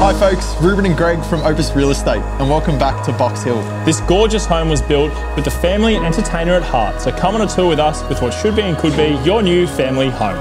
Hi folks, Ruben and Greg from Opes Real Estate, and welcome back to Box Hill. This gorgeous home was built with the family and entertainer at heart, so come on a tour with us with what should be and could be your new family home.